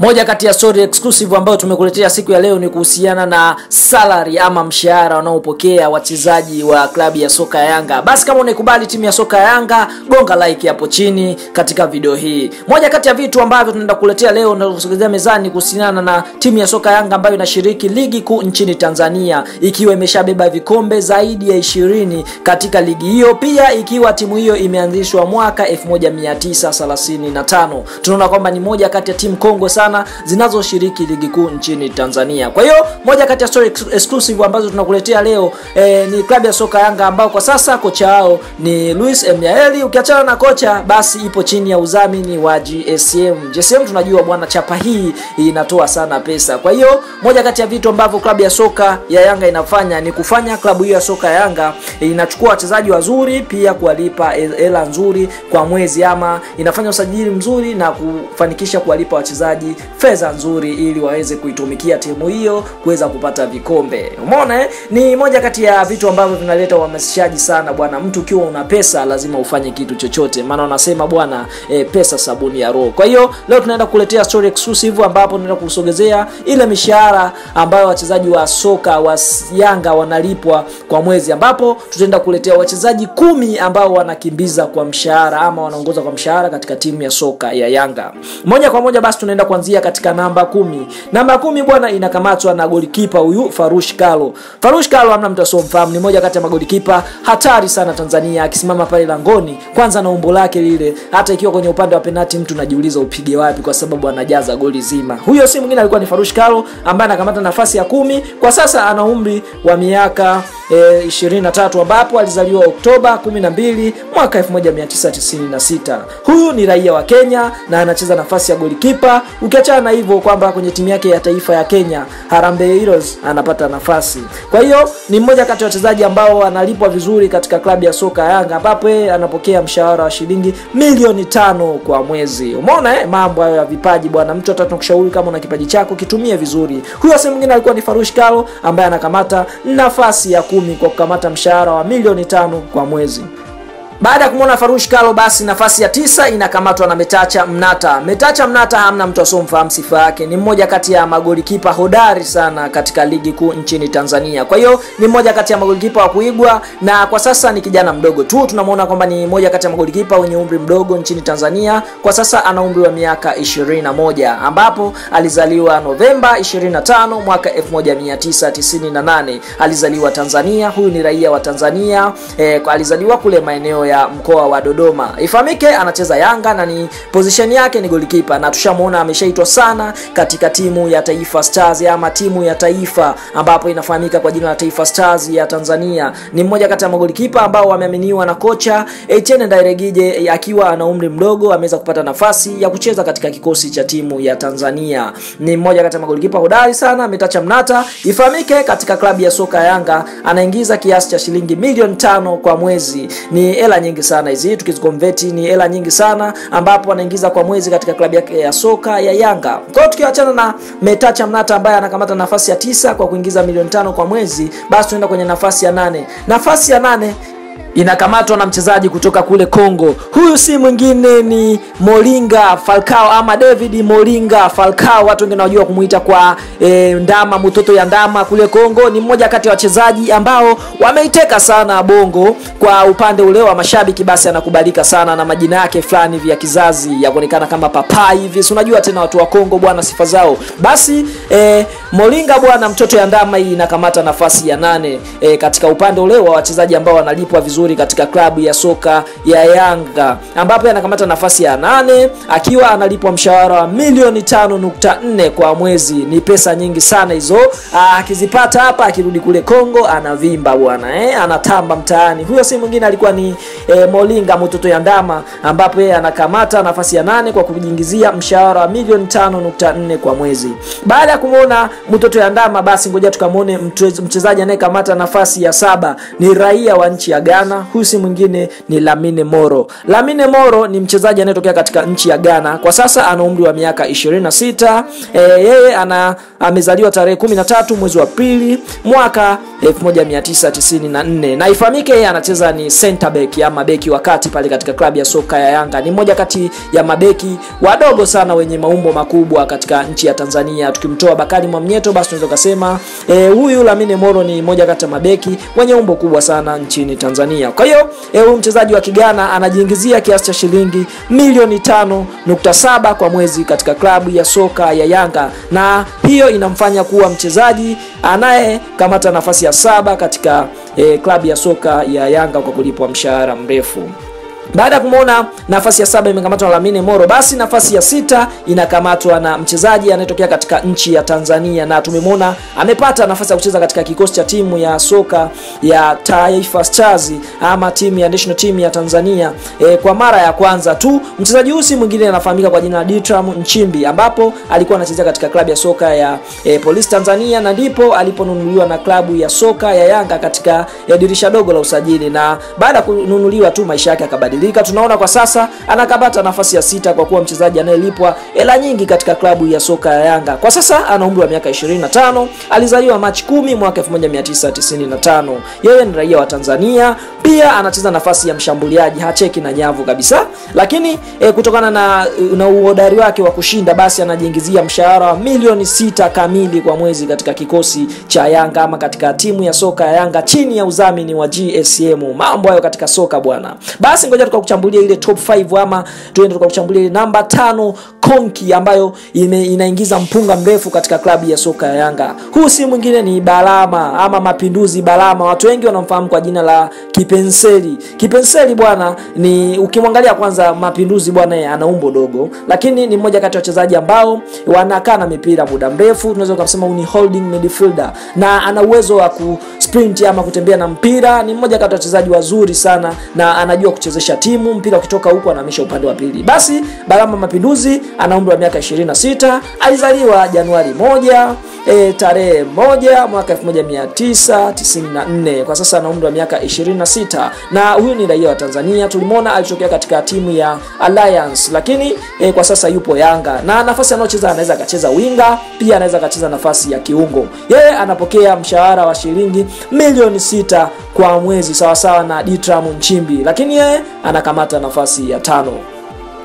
Moja kati ya story exclusive ambayo tumekuletea siku ya leo ni kuhusiana na salary ama mshahara wanaopokea wachezaji wa klabu ya soka ya Yanga. Basi kama unaikubali timu ya soka ya Yanga, gonga like hapo chini katika video hii. Moja kati ya vitu ambavyo tunaenda kuletea leo na kusogezea mezani kuhusiana na timu ya soka ya Yanga ambayo inashiriki ligi kuu nchini Tanzania ikiwa imeshabeba vikombe zaidi ya ishirini katika ligi hiyo, pia ikiwa timu hiyo imeanzishwa mwaka 1935. Tunaona kwamba ni moja kati ya timu kongwe sana zinazoshiriki ligi kuu nchini Tanzania. Kwa hiyo moja kati ya story exclusive ambazo tunakuletea leo eh, ni klabu ya soka Yanga ambao kwa sasa kocha wao ni Luis Myaeli. Ukiachana na kocha, basi ipo chini ya udhamini wa GSM. GSM tunajua bwana, chapa hii inatoa sana pesa. Kwa hiyo moja kati ya vitu ambavyo klabu ya soka ya Yanga inafanya ni kufanya klabu hiyo ya soka ya Yanga inachukua wachezaji wazuri, pia kuwalipa hela nzuri kwa mwezi, ama inafanya usajili mzuri na kufanikisha kuwalipa wachezaji fedha nzuri ili waweze kuitumikia timu hiyo kuweza kupata vikombe. Umeona eh? Ni moja kati ya vitu ambavyo vinaleta uhamasishaji sana bwana. Mtu ukiwa una pesa lazima ufanye kitu chochote, maana wanasema bwana e, pesa sabuni ya roho. Kwa hiyo leo tunaenda kuletea story exclusive ambapo tunaenda kusogezea ile mishahara ambayo wachezaji wa soka wa Yanga wanalipwa kwa mwezi, ambapo tutaenda kuletea wachezaji kumi ambao wanakimbiza kwa mshahara ama wanaongoza kwa mshahara katika timu ya soka ya Yanga. Moja kwa moja basi tunaenda kuanzia katika namba kumi. Namba kumi bwana inakamatwa na golikipa huyu Farush Kalo. Farush Kalo amna mtu asiyomfahamu, ni moja kati ya magolikipa hatari sana Tanzania, akisimama pale langoni, kwanza na umbo lake lile, hata ikiwa kwenye upande wa penati mtu najiuliza upige wapi, kwa sababu anajaza goli zima. Huyo si mwingine alikuwa ni Farush Kalo ambaye anakamata nafasi ya kumi. Kwa sasa ana umri wa miaka e, 23 ambapo alizaliwa Oktoba 12 mwaka 1996. Huyu ni raia wa Kenya na anacheza nafasi ya golikipa ukiachana na hivyo kwamba kwenye timu yake ya taifa ya Kenya Harambee Heroes anapata nafasi. Kwa hiyo ni mmoja kati ya wachezaji ambao analipwa vizuri katika klabu ya soka Yanga, ambapo yeye anapokea mshahara wa shilingi milioni tano kwa mwezi. Umeona eh, mambo hayo ya vipaji bwana. Mtu hata tunakushauri kama una kipaji chako kitumie vizuri. Huyo sehemu mwingine alikuwa ni Farush Kalo ambaye anakamata nafasi ya kumi kwa kukamata mshahara wa milioni tano kwa mwezi. Baada ya kumwona Farush Kalo, basi nafasi ya tisa inakamatwa na Metacha Mnata. Metacha Mnata hamna mtu asomfahamu sifa yake, ni mmoja kati ya magolikipa hodari sana katika ligi kuu nchini Tanzania. Kwa hiyo ni mmoja kati ya magolikipa wa kuigwa, na kwa sasa ni kijana mdogo tu. Tunamwona kwamba ni mmoja kati ya magolikipa wenye umri mdogo nchini Tanzania. Kwa sasa ana umri wa miaka 21, ambapo alizaliwa Novemba 25 mwaka 1998. Alizaliwa Tanzania, huyu ni raia wa Tanzania. eh, alizaliwa kule maeneo ya mkoa wa Dodoma. Ifahamike anacheza Yanga na ni position yake ni golikipa, na tushamuona ameshaitwa sana katika timu ya Taifa Stars ama timu ya taifa ambapo inafahamika kwa jina la Taifa Stars ya Tanzania. Ni mmoja kati ya magolikipa ambao wameaminiwa na kocha Etienne Ndairegije, akiwa ana umri mdogo, ameweza kupata nafasi ya kucheza katika kikosi cha timu ya Tanzania. Ni mmoja kati ya magolikipa hodari sana, ametacha Mnata. Ifahamike katika klabu ya soka ya Yanga anaingiza kiasi cha shilingi milioni tano kwa mwezi. Ni hela nyingi sana hizi, tukizikonveti ni hela nyingi sana, ambapo anaingiza kwa mwezi katika klabu yake ya soka ya Yanga. Kwa hiyo tukiachana na Metacha Mnata ambaye anakamata nafasi ya tisa kwa kuingiza milioni tano kwa mwezi, basi tunaenda kwenye nafasi ya nane. Nafasi ya nane inakamatwa na mchezaji kutoka kule Kongo. Huyu si mwingine ni Moringa Falcao ama David Moringa Falcao, watu wengine wanajua kumuita kwa e, ndama mtoto ya ndama kule Kongo. Ni mmoja kati ya wachezaji ambao wameiteka sana bongo kwa upande ule wa mashabiki, basi anakubalika sana na majina yake fulani vya kizazi ya kuonekana kama papai hivi, si unajua tena watu wa Kongo bwana, sifa zao. Basi e, Moringa bwana, mtoto ya ndama hii inakamata nafasi ya nane e, katika upande ule wa wachezaji ambao wanalipwa vizuri katika klabu ya soka ya Yanga ambapo anakamata nafasi ya nane akiwa analipwa mshahara wa milioni tano nukta nne kwa mwezi. Ni pesa nyingi sana hizo. Akizipata hapa akirudi kule Kongo anavimba bwana eh, anatamba mtaani. Huyo si mwingine alikuwa ni eh, Molinga mtoto ya ndama ambapo yeye anakamata nafasi ya nane kwa kujiingizia mshahara wa milioni tano nukta nne kwa mwezi. Baada ya kumwona mtoto ya ndama, basi ngoja tukamwone mchezaji anayekamata nafasi ya saba ni raia wa nchi ya Ghana Ghana. Huyu si mwingine ni Lamine Moro. Lamine Moro ni mchezaji anayetokea katika nchi ya Ghana. Kwa sasa ana umri wa miaka 26. E, yeye ana amezaliwa tarehe 13 mwezi wa pili mwaka 1994 na ifahamike yeye anacheza ni center back ama beki wa kati pale katika klabu ya soka ya Yanga. Ni mmoja kati ya mabeki wadogo sana wenye maumbo makubwa katika nchi ya Tanzania. Tukimtoa Bakari Mwamnyeto, basi tunaweza kusema e, huyu Lamine Moro ni mmoja kati ya mabeki wenye umbo kubwa sana nchini Tanzania. Kwa hiyo e, huyu mchezaji wa Kigana anajiingizia kiasi cha shilingi milioni 5.7 kwa mwezi katika klabu ya soka ya Yanga, na hiyo inamfanya kuwa mchezaji anayekamata nafasi ya saba katika e, klabu ya soka ya Yanga kwa kulipwa mshahara mrefu. Baada ya kumwona nafasi ya saba imekamatwa na Lamine Moro, basi nafasi ya sita inakamatwa na mchezaji anayetokea katika nchi ya Tanzania, na tumemwona amepata nafasi ya kucheza katika kikosi cha timu ya soka ya Taifa Stars ama timu ya national team ya Tanzania e, kwa mara ya kwanza tu. Mchezaji huyu si mwingine anafahamika kwa jina la Ditram Nchimbi, ambapo alikuwa anachezea katika klabu ya soka ya e, Police Tanzania, na ndipo aliponunuliwa na klabu ya soka ya Yanga katika e, dirisha dogo la usajili, na baada ya kununuliwa tu maisha yake akabadilika tunaona kwa sasa anakabata nafasi ya sita kwa kuwa mchezaji anayelipwa hela nyingi katika klabu ya soka ya Yanga. Kwa sasa ana umri wa miaka 25, alizaliwa Machi 10 mwaka 1995. Yeye ni raia wa Tanzania, pia anacheza nafasi ya mshambuliaji, hacheki na nyavu kabisa, lakini e, kutokana na, na uhodari wake wa kushinda, basi anajiingizia mshahara wa milioni sita kamili kwa mwezi katika kikosi cha Yanga ama katika timu ya soka ya Yanga chini ya udhamini wa GSM. Mambo hayo katika soka bwana. Basi ngoja tukakuchambulia ile top 5 ama tuende tukakuchambulia ile namba tano konki ambayo ime, inaingiza mpunga mrefu katika klabu ya soka ya Yanga. Huu si mwingine ni Balama ama Mapinduzi Balama, watu wengi wanamfahamu kwa jina la Kipenseli. Kipenseli bwana, ni ukimwangalia kwanza Mapinduzi bwana, ana umbo dogo, lakini ni mmoja kati ya wachezaji ambao wanakaa na mipira muda mrefu, tunaweza kusema ni holding midfielder na ana uwezo wa ku sprint ama kutembea na mpira. Ni mmoja kati ya wachezaji wazuri sana na anajua kuchezesha timu, mpira ukitoka huko anahamisha upande wa pili. Basi Barama Mapinduzi ana umri wa miaka 26, alizaliwa Januari moja e, tarehe moja mwaka 1994. Kwa sasa ana umri wa miaka 26 na huyu ni raia wa Tanzania. Tulimwona alitokea katika timu ya Alliance, lakini e, kwa sasa yupo Yanga na nafasi anayocheza anaweza akacheza winga, pia anaweza akacheza nafasi ya kiungo. Yeye anapokea mshahara wa shilingi milioni sita kwa mwezi sawasawa na Ditram Nchimbi, lakini yeye anakamata nafasi ya tano.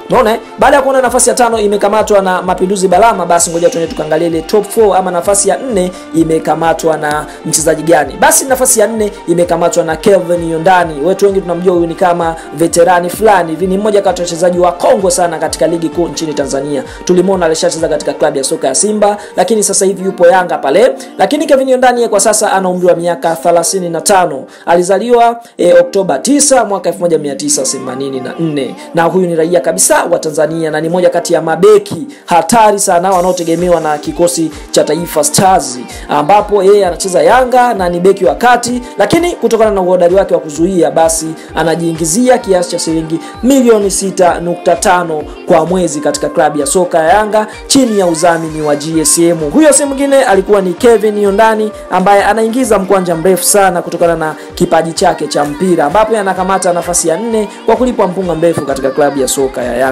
Unaona, baada ya kuona nafasi ya tano imekamatwa na Mapinduzi Balama, basi ngoja tuende tukaangalie ile top 4 ama nafasi ya nne imekamatwa na mchezaji gani? Basi nafasi ya nne imekamatwa na Kelvin Yondani. Watu wengi tunamjua huyu ni kama veterani fulani hivi, ni mmoja kati ya wachezaji wa Kongo sana katika ligi kuu nchini Tanzania. Tulimwona alishacheza katika klabu ya soka ya Simba, lakini sasa hivi yupo Yanga pale. Lakini Kelvin Yondani kwa sasa ana umri wa miaka 35. Alizaliwa eh, Oktoba 9 mwaka 1984 na huyu ni raia kabisa wa Tanzania na ni moja kati ya mabeki hatari sana wanaotegemewa na kikosi cha Taifa Stars, ambapo yeye anacheza Yanga na ni beki wa kati, lakini kutokana na uhodari wake wa kuzuia, basi anajiingizia kiasi cha shilingi milioni 6.5 kwa mwezi katika klabu ya soka ya Yanga chini ya udhamini wa GSM. Huyo si mwingine alikuwa ni Kevin Yondani ambaye anaingiza mkwanja mrefu sana kutokana na kipaji chake cha mpira, ambapo anakamata nafasi ya nne kwa kulipwa mpunga mrefu katika klabu ya soka ya Yanga.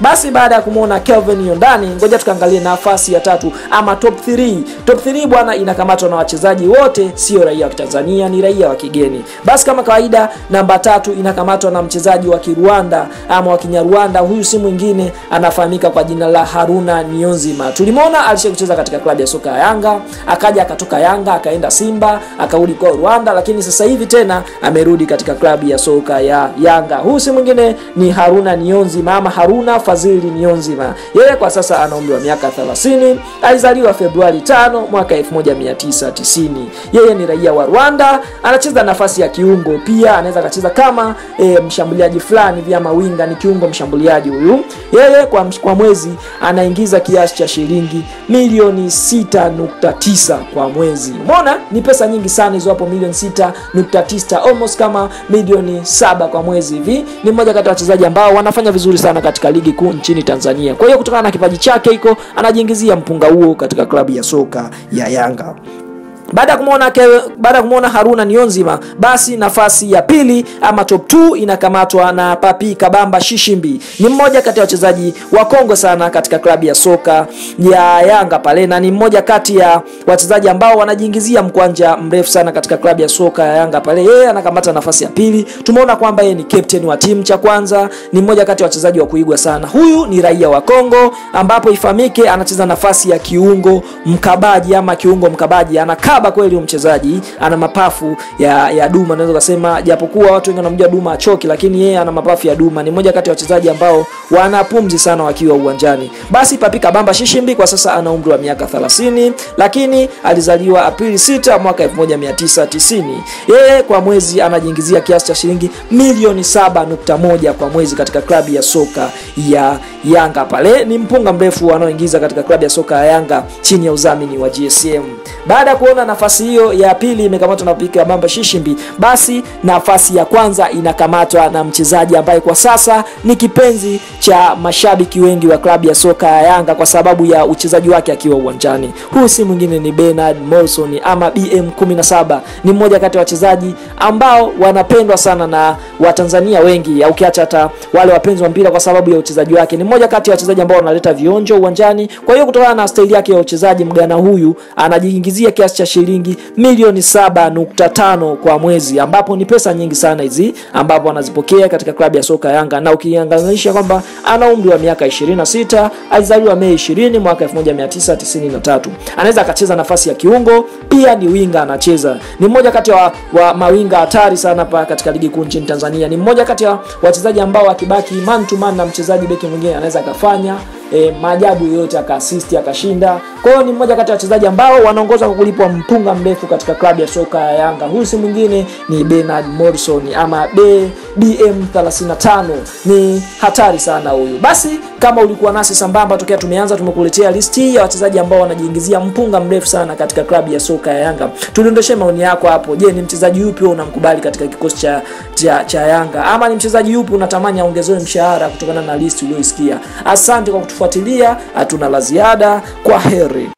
Basi baada ya kumwona Kelvin Yondani, ngoja tukaangalie nafasi ya tatu ama top 3. Top 3 bwana, inakamatwa na wachezaji wote sio raia wa Tanzania, ni raia wa kigeni. Basi kama kawaida, namba tatu inakamatwa na mchezaji wa Kirwanda ama wa Kinyarwanda. Huyu si mwingine, anafahamika kwa jina la Haruna Nionzima. Tulimwona alisha kucheza katika klabu ya soka ya Yanga, akaja akatoka Yanga akaenda Simba, akarudi kwa Rwanda, lakini sasa hivi tena amerudi katika klabu ya soka ya Yanga. Huyu si mwingine ni Haruna Nionzima ama Haruna Fazili Niyonzima. Yeye kwa sasa ana umri wa miaka 30, alizaliwa Februari 5 mwaka 1990. Yeye ni raia wa Rwanda, anacheza nafasi ya kiungo, pia anaweza akacheza kama e, mshambuliaji fulani vya mawinga, ni kiungo mshambuliaji huyu. Yeye kwa, kwa mwezi anaingiza kiasi cha shilingi milioni 6.9 kwa mwezi. Umeona ni pesa nyingi sana hizo hapo, milioni 6.9 almost kama milioni saba kwa mwezi hivi. Ni mmoja kati ya wachezaji ambao wanafanya vizuri sana katika ligi kuu nchini Tanzania. Kwa hiyo kutokana na kipaji chake hiko anajiingizia mpunga huo katika klabu ya soka ya Yanga. Baada ya kumwona baada ya kumwona Haruna Nionzima, basi nafasi ya pili ama top 2 inakamatwa na Papi Kabamba Shishimbi. Ni mmoja kati ya wachezaji wakongwe sana katika klabu ya soka ya Yanga pale, na ni mmoja kati ya wachezaji ambao wanajiingizia mkwanja mrefu sana katika klabu ya soka ya Yanga pale. Yeye anakamata nafasi ya pili. Tumeona kwamba yeye ni captain wa timu cha kwanza, ni mmoja kati ya wachezaji wa kuigwa sana. Huyu ni raia wa Kongo, ambapo ifahamike anacheza nafasi ya kiungo mkabaji ama kiungo mkabaji, anakaba kweli mchezaji, ana mapafu ya, ya Duma, naweza kusema, japokuwa watu wengi wanamjua Duma achoki, lakini yeye ana mapafu ya Duma. Ni mmoja kati ya wachezaji ambao wanapumzi sana wakiwa uwanjani. Basi papika Kabamba Shishimbi kwa sasa ana umri wa miaka 30, lakini alizaliwa Aprili 6 mwaka 1990. Yeye kwa mwezi anajiingizia kiasi cha shilingi milioni 7.1 kwa mwezi katika klabu ya soka ya Yanga pale. Ni mpunga mrefu anaoingiza katika klabu ya soka ya Yanga chini ya udhamini wa GSM. Baada ya kuona nafasi hiyo ya pili imekamatwa na pika Bamba Shishimbi, basi nafasi ya kwanza inakamatwa na mchezaji ambaye kwa sasa ni kipenzi cha mashabiki wengi wa klabu ya soka ya Yanga kwa sababu ya uchezaji wake akiwa uwanjani. Huyu si mwingine ni Bernard Morrison ama BM17. Ni mmoja kati ya wachezaji ambao wanapendwa sana na Watanzania wengi, ukiacha hata wale wapenzi wa mpira kwa sababu ya uchezaji wake. Ni mmoja kati ya wachezaji ambao wanaleta vionjo uwanjani. Kwa hiyo kutokana na staili yake ya uchezaji, mgana huyu anajiingizia kiasi cha shilingi milioni 7.5 kwa mwezi, ambapo ni pesa nyingi sana hizi ambapo anazipokea katika klabu ya soka Yanga, na ukianganisha kwamba ana umri wa miaka 26, alizaliwa Mei 20 mwaka 1993. Anaweza akacheza nafasi ya kiungo, pia ni winga anacheza. Ni mmoja kati ya wa, wa mawinga hatari sana hapa katika ligi kuu nchini Tanzania. Ni mmoja kati ya wachezaji ambao akibaki man to man na mchezaji beki mwingine anaweza akafanya E, maajabu yoyote akaasisti akashinda. Kwa hiyo ni mmoja kati ya wachezaji ambao wanaongoza kwa kulipwa mpunga mrefu katika klabu ya soka ya Yanga. Huyu si mwingine ni Bernard Morrison ama B, BM35. Ni hatari sana huyu. Basi kama ulikuwa nasi sambamba tokea tumeanza, tumekuletea listi ya wachezaji ambao wanajiingizia mpunga mrefu sana katika klabu ya soka ya Yanga. Tuliondoshe maoni yako hapo. Je, ni mchezaji yupi unamkubali katika kikosi cha, cha, cha Yanga ama ni mchezaji yupi unatamani aongezewe mshahara kutokana na listi uliyoisikia? Asante kwa kutufuatilia, hatuna la ziada. Kwa heri.